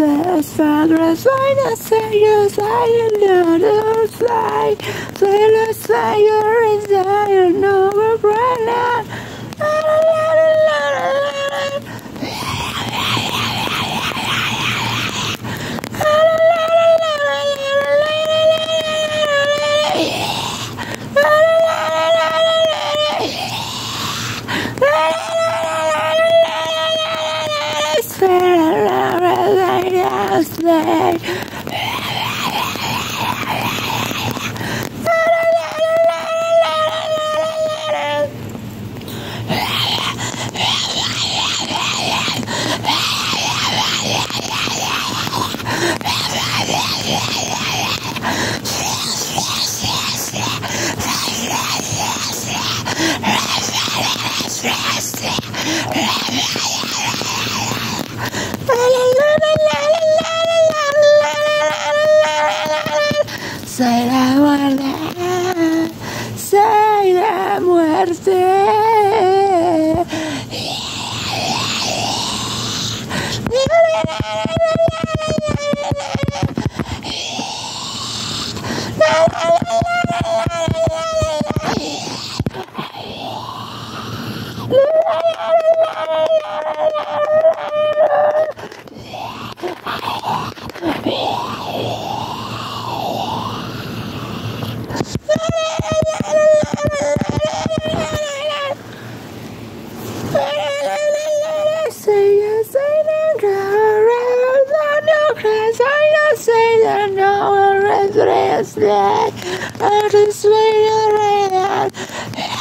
as far as I say, yes, I know, the sailors, sailors, I know. us there. La muerte, soy la muerte. sweeter, no, and restlessly, and sweeter, and